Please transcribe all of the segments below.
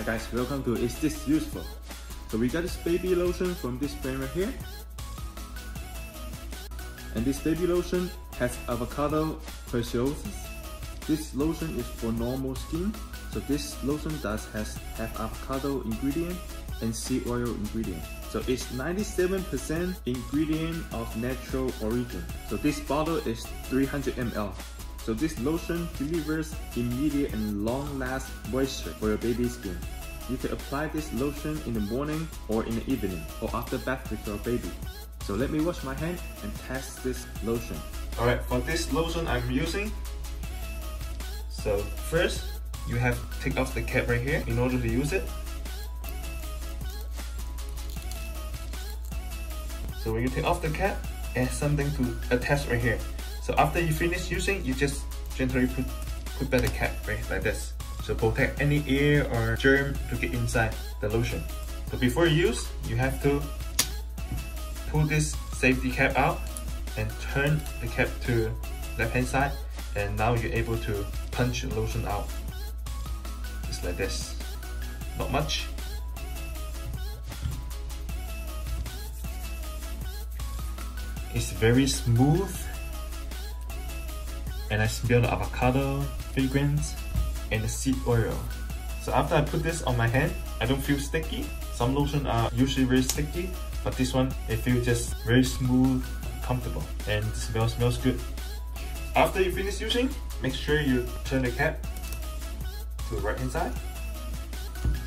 Hi guys, welcome to Is This Useful? So we got this baby lotion from this brand right here. And this baby lotion has avocado preciosus. This lotion is for normal skin. So this lotion does has have avocado ingredient and seed oil ingredient. So it's 97% ingredient of natural origin. So this bottle is 300 ml. So this lotion delivers immediate and long-last moisture for your baby's skin. You can apply this lotion in the morning or in the evening or after bath with your baby. So let me wash my hand and test this lotion. Alright, for this lotion I'm using, so first you have to take off the cap right here in order to use it. So when you take off the cap, add something to attach right here. So after you finish using, you just gently put, put back the cap, right, like this. So protect any air or germ to get inside the lotion. So before you use, you have to pull this safety cap out and turn the cap to left hand side and now you're able to punch the lotion out. Just like this. Not much. It's very smooth and I smell the avocado fragrance and the seed oil. So after I put this on my hand, I don't feel sticky. Some lotion are usually very sticky, but this one, it feels just very smooth, comfortable, and the smell smells good. After you finish using, make sure you turn the cap to the right hand side,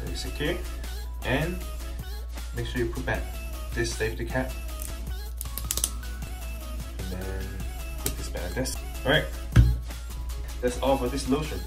you secure, and make sure you put back this safety cap, this. Alright, that's all for this lotion.